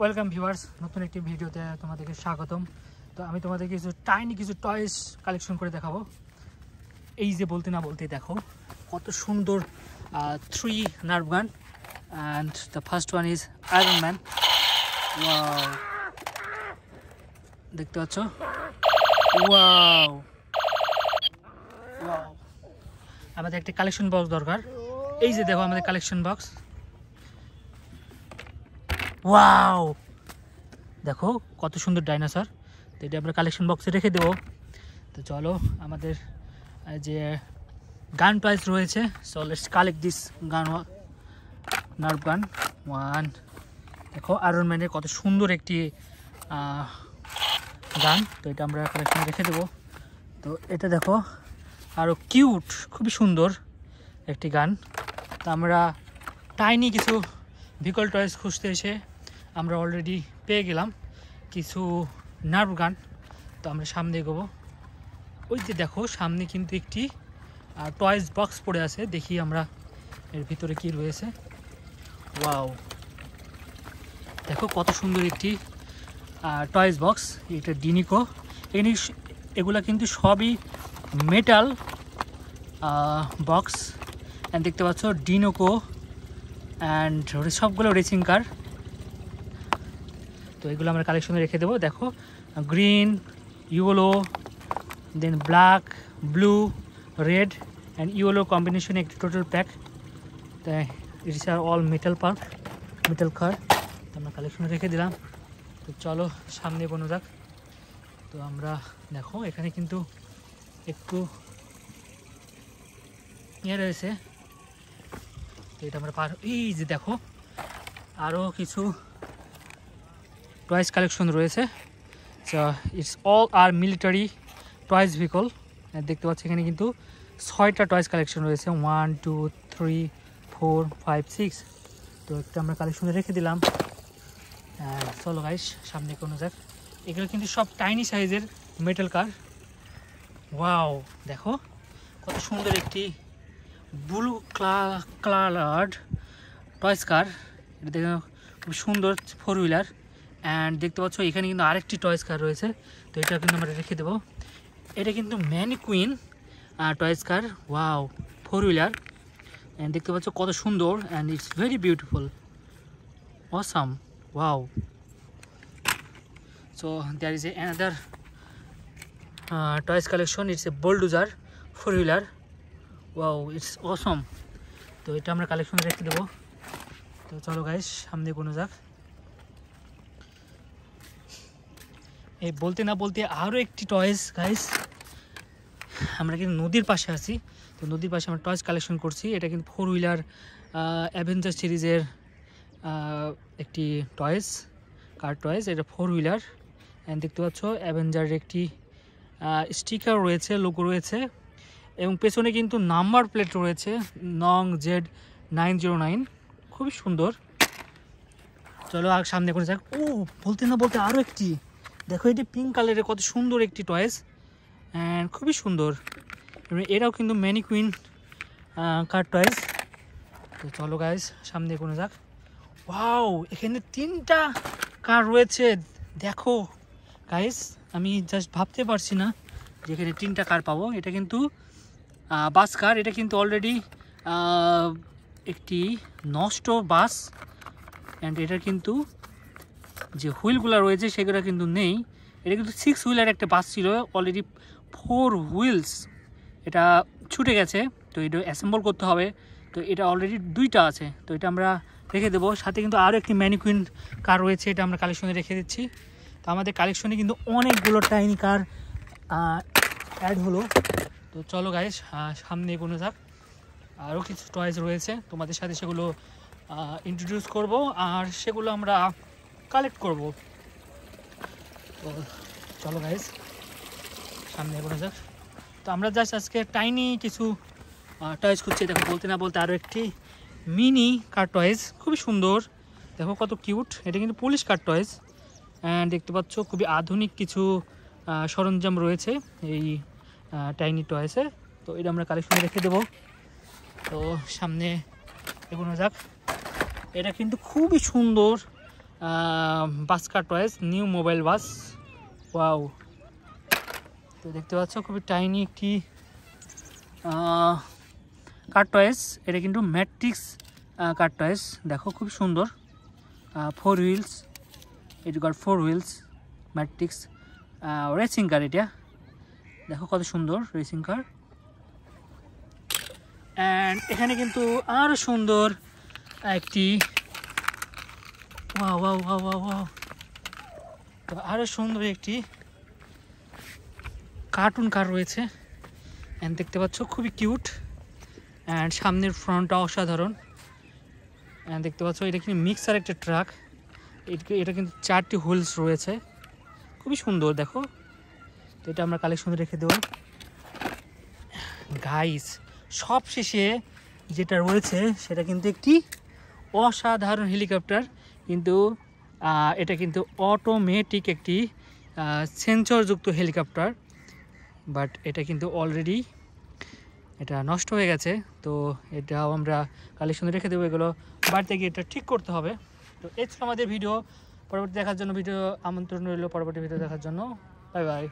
Welcome viewers নতুন একটি ভিডিওতে তোমাদেরকে স্বাগতম। তো আমি তোমাদের কিছু টাইনি কিছু টয়েস কালেকশন করে দেখাবো। এই যে বলতে না বলতে দেখো, কত সুন্দর three nerf gun and the first one is Iron Man দেখতে পাচ্ছ? আমাদের একটা কালেকশন বক্স দরকার। এই যে দেখো আমাদের কালেকশন বক্স ওয়াও দেখো, কত সুন্দর ডাইনোসর তো এটা আমরা কালেকশন বক্সে রেখে দেবো। তো চলো, আমাদের যে গান টয়েস রয়েছে so let's collect this gun nerf gun one দেখো আয়রন ম্যানের কত সুন্দর একটি গান তো এটা আমরা কালেকশনে রেখে দেবো। তো এটা দেখো আরও কিউট খুবই সুন্দর একটি গান তো আমরা টাইনি কিছু ভিকল টয়েস খুঁজতে এসে আমরা অলরেডি পেয়ে গেলাম কিছু নার্ভ গান তো আমরা সামনে এগোবো। ওই যে দেখো, সামনে কিন্তু একটি টয়েস বক্স পড়ে আছে। দেখি আমরা এর ভিতরে কি রয়েছে। ওয়াও দেখো কত সুন্দর একটি টয়েস বক্স এটা ডিনিকো স- এগুলা কিন্তু সবই মেটাল বক্স অ্যান্ড দেখতে পাচ্ছ ডিনোকো অ্যান্ড সবগুলো রেসিং কার তো এগুলো আমরা কালেকশনে রেখে দেবো। দেখো green yellow then black blue red and yellow কম্বিনেশনে একটি টোটাল প্যাক তাই it's are all metal park metal car আমরা কালেকশনে রেখে দিলাম। তো চলো, সামনে কোনো যাক। তো আমরা, দেখো, এখানে কিন্তু একটু ইয়ে রয়েছে। তো এটা আমরা পার, এই যে দেখো আরও কিছু টয়েস কালেকশন রয়েছে। It's all are military toys vehicle দেখতে পাচ্ছি এখানে কিন্তু ছয়টা টয়েস কালেকশন রয়েছে। One two three four five six তো একটা আমরা কালেকশনে রেখে দিলাম। আর চলো গাইস সামনে কোনো যাক এগুলো কিন্তু সব টাইনি সাইজের মেটাল কার ওয়াও দেখো, কত সুন্দর একটি ব্লু ক্লা কালার্ড টয়েস কার এটা দেখে, খুব সুন্দর ফোর হুইলার অ্যান্ড দেখতে পাচ্ছ, এখানে কিন্তু আরেকটি টয়েস কার রয়েছে। তো এটা কিন্তু আমরা রেখে দেবো। এটা কিন্তু mannequin toys car wow four wheeler and দেখতে পাচ্ছ, কত সুন্দর। And it's very beautiful awesome wow so there is a another toys collection it's a bulldozer four wheeler wow it's awesome তো এটা আমরা কালেকশনে রেখে দেবো। তো চলো গাইস সামনে কোনো যাক। এই বলতে না বলতে আরও একটি টয়েস গাইস আমরা কিন্তু নদীর পাশে আছি। তো নদীর পাশে আমরা টয়েস কালেকশন করছি। এটা কিন্তু ফোর হুইলার অ্যাভেঞ্জার সিরিজের একটি টয়েস কার টয়েস এটা ফোর হুইলার দেখতে পাচ্ছ অ্যাভেঞ্জারের একটি স্টিকার রয়েছে লোগো রয়েছে। এবং পেছনে কিন্তু নাম্বার প্লেট রয়েছে নং জেড নাইন জিরো নাইন খুবই সুন্দর। চলো আর সামনে করে যাক। ও, বলতে না বলতে আরও একটি। দেখো এটি পিঙ্ক কালারের কত সুন্দর একটি টয়েস অ্যান্ড খুবই সুন্দর। এরাও কিন্তু ম্যানিকুইন কার টয়েস তো চলো গাইজ সামনে কোনো যাক। ওয়াও এখানে তিনটা কার রয়েছে। দেখো গাইস আমি জাস্ট ভাবতে পারছি না যে এখানে তিনটা কার পাবো। এটা কিন্তু বাস কার এটা কিন্তু অলরেডি একটি নষ্ট বাস অ্যান্ড এটার কিন্তু যে হুইলগুলো রয়েছে সেগুলো কিন্তু নেই। এটা কিন্তু সিক্স হুইলার একটা বাস ছিল অলরেডি ফোর হুইলস এটা ছুটে গেছে, তো এটা অ্যাসেম্বল করতে হবে। তো এটা অলরেডি দুইটা আছে, তো এটা আমরা রেখে দেবো। সাথে কিন্তু আরও একটি ম্যানিকুইন কার রয়েছে, এটা আমরা কালেকশনে রেখে দিচ্ছি। তো আমাদের কালেকশনে কিন্তু অনেকগুলো টাইনি কার অ্যাড হলো। তো চলো গাইস সামনে এগোনো যাক। আরও কিছু টয়েস রয়েছে, তোমাদের সাথে সেগুলো ইন্ট্রোডিউস করব। আর সেগুলো আমরা কালেক্ট করব। তো চলো গাইজ সামনে এগোনো যাক। তো আমরা জাস্ট আজকে টাইনি কিছু টয়েস খুঁজছি, দেখো বলতে না বলতে আরও একটি মিনি কার টয়েস খুবই সুন্দর। দেখো কত কিউট এটা কিন্তু পুলিশ কার টয়েস দেখতে পাচ্ছ, খুবই আধুনিক কিছু সরঞ্জাম রয়েছে এই টাইনি টয়েসে তো এটা আমরা কালেকশনে রেখে দেবো। তো সামনে এগোনো যাক। এটা কিন্তু খুবই সুন্দর। Bus toys new mobile bus wow তো দেখতে পাচ্ছ, খুবই টাইনি একটি কার টয়েস এটা কিন্তু ম্যাট্রিক্স কার টয়েস দেখো, খুব সুন্দর। Four wheels it got four wheels matrix racing car এটা। দেখো, কত সুন্দর রেসিং কার অ্যান্ড এখানে কিন্তু আরও সুন্দর একটি ওয়াও ওয়াও ওয়াও তো আরও সুন্দর একটি কার্টুন কার রয়েছে। অ্যান্ড দেখতে পাচ্ছ, খুবই কিউট অ্যান্ড সামনের ফ্রন্টটা অসাধারণ। অ্যান্ড দেখতে পাচ্ছ, এটা কিন্তু মিক্সার একটা ট্রাক এটা কিন্তু চারটি হুইলস রয়েছে। খুবই সুন্দর, দেখো। তো এটা আমরা কালেকশনে রেখে দেবো। গাইস সব শেষে যেটা রয়েছে, সেটা কিন্তু একটি অসাধারণ হেলিকপ্টার কিন্তু এটা কিন্তু অটোমেটিক একটি সেন্সরযুক্ত হেলিকপ্টার বাট এটা কিন্তু অলরেডি এটা নষ্ট হয়ে গেছে। তো এটাও আমরা কালেকশনে রেখে দেবো, এগুলো বাড়িতে গিয়ে এটা ঠিক করতে হবে। তো এই আমাদের ভিডিও পরবর্তী দেখার জন্য ভিডিও আমন্ত্রণ রইল, পরবর্তী ভিডিও দেখার জন্য। Bye bye